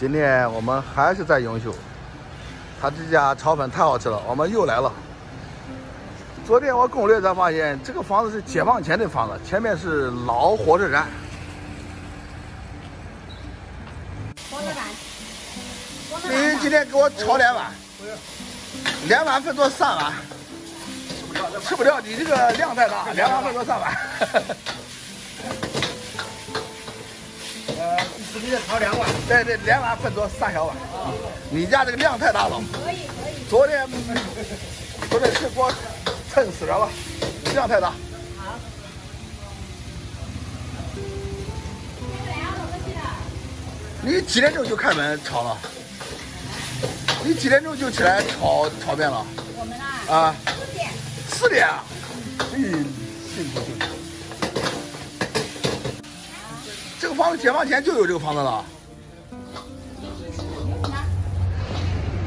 今天我们还是在永秀，他这家炒粉太好吃了，我们又来了。昨天我攻略才发现，这个房子是解放前的房子，前面是老火车站。火车站。你今天给我炒两碗，两碗分做三碗，吃不了，你这个量太大，两碗分做三碗。呃，一次给炒两碗。对对，两碗分做三小碗。你家这个量太大了。可以可以。昨天昨天吃锅撑死人了，量太大。好。你几点钟就开门炒了？你几点钟就起来炒炒面了？我们啊。啊。四点。四点啊？嗯，辛苦辛苦。这个房子解放前就有这个房子了。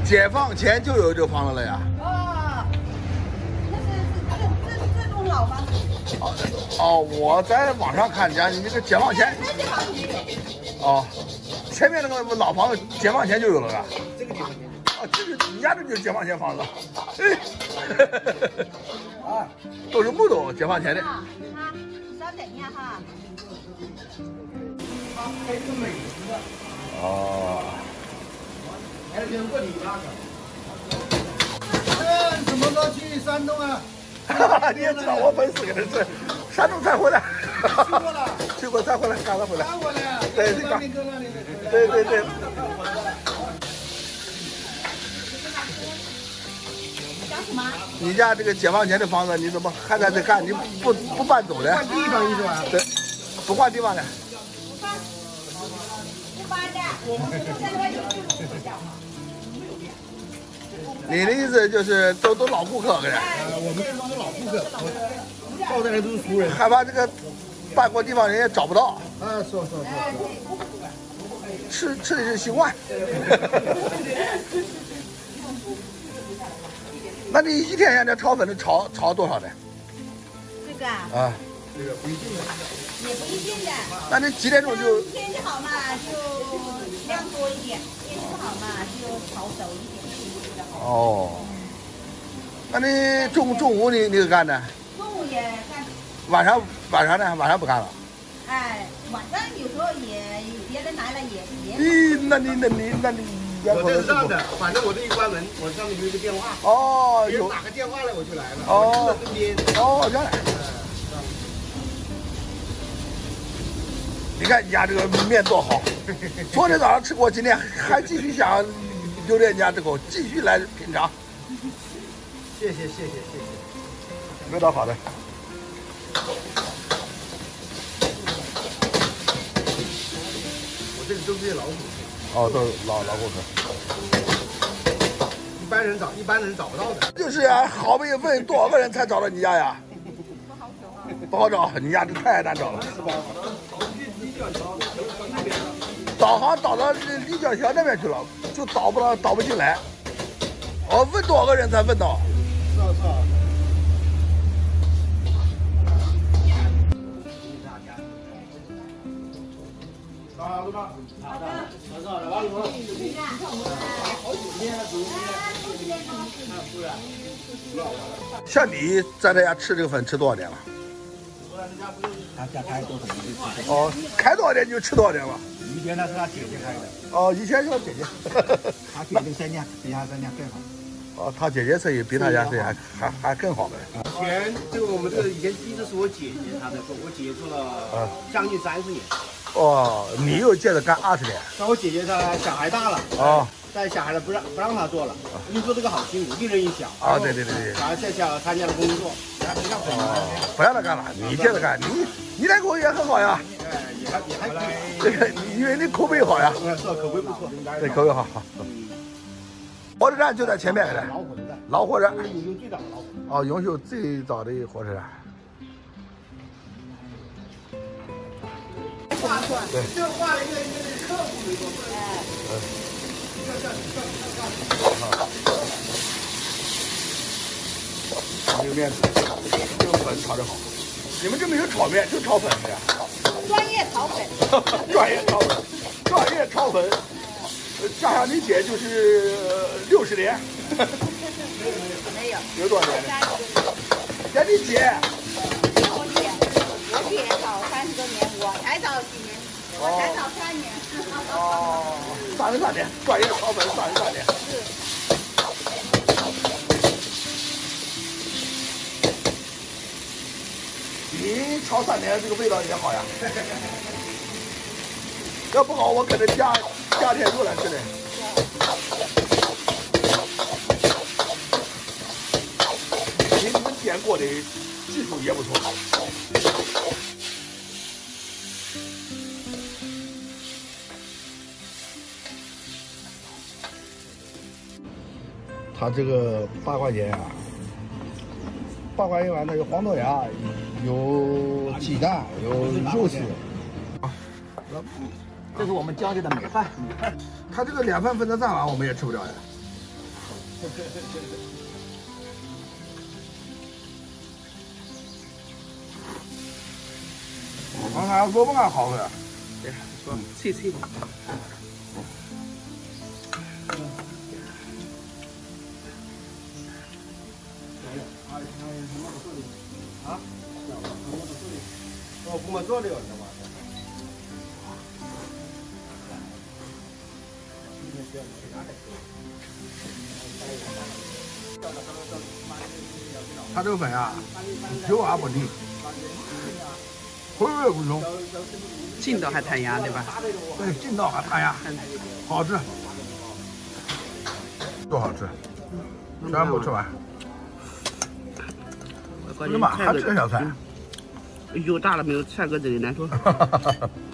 解放前就有这个房子了呀。哦。那是这这这栋老房子。哦，我在网上看见你这个解放前。哦，前面那个老房子解放前就有了吧？这个地方。啊，这是你家这就是解放前房子。哎。啊，都是木头，解放前的。啊，稍等一下哈。还有个美食的。哦。还有点过礼那个。哎，什么时候去山东啊？哈哈，你也知道我粉丝搁这是，山东才回来。去过了。去过才回来，刚刚回来。刚回来。对对对。对？你家这个解放前的房子，你怎么还在这干？你不不搬走呢？换地方是吧？对，不换地方呢？你的意思就是都都老顾客，搁这？呃，我们这帮是老顾客，我招待的都是熟人。害怕这个办过地方人也找不到。啊，是是是。吃吃的是习惯。那你一天让这炒粉能炒炒多少呢？这个啊？啊。这个不一定的。也不一定的。那你几点钟就？天气好嘛，就量多一点；天气不好嘛，就炒熟一点。哦。那你中中午你你干呢？中午也干。晚上晚上呢？晚上不干了。哎，晚上有时候也别人来了也也。咦，那你那你那你。我这是这样的，反正我这一关门，我上面有一个电话。哦，有打个电话来我就来了。哦。哦，这样。你看你家这个面多好，昨天早上吃过，今天还继续想留恋人家这口，继续来品尝。谢谢谢谢谢谢，味道好的。我这里都是些老虎。哦，都是老老顾客，一般人找一般人找不到的。就是啊，好不容易问多少个人才找到你家呀？不好找啊不好找，你家这太难找了。导航导到立交桥那边去了，就导不到，导不进来。我问多少个人才问到？是啊是啊。好，陆哥。好的。好的，王总。好几天了，像你在他家吃这个粉吃多少年了？开多少年就吃哦，开多少年就吃多少年了？以前那是他姐姐开的。哦，以前是他姐姐。他姐姐生意比他生意更好。哦，他姐姐生意比他家生意还还还更好的。以前这个我们这个以前一直是我姐姐她在做，我姐姐做了将近三十年。哦，你又接着干二十年。那我姐姐她小孩大了。哦。带小孩了不让不让他做了，因为做这个好辛苦，一人一小。啊，对对对对。小孩在小参加了工作，不让哦，不让他干了，你接着干，你你那口也很好呀。哎，也还也还可以。这个因为你口碑好呀。是口碑不错。对，口碑好。火车站就在前面的。老火车站。老火车站。永秀最早的老火车。哦，永秀最早的火车站。画出来。对。这画了一个一个客户的一个。哎。嗯。这个面子，这个粉炒的好。你们这没有炒面，就炒粉的呀？专业炒粉。专业炒粉，专业炒粉。加上你姐就是六十年，没有，有多少年？三十多年。姐，你姐我姐，我姐早三十多年，我才早几年，我才早三年。哦，三十三年，专业炒粉三十三年。你炒三年，这个味道也好呀。要不好，我可能加加点肉来吃的。你你们点锅的技术也不错。它这个八块钱啊，八块一碗的有黄豆芽，有鸡蛋，有肉丝。这是我们江浙的美饭。它这个两份分的饭碗，我们也吃不了呀。我看萝卜干好喝呀。对，说脆脆的。啊？哦，不么做的，你知道吗？它这个粉啊，油而不腻，回味无穷，劲道还弹牙，对吧？对，劲道还弹牙，好吃，多好吃，全部吃完。关你妈还键菜个吃小菜？油大了没有？菜搁这里难说。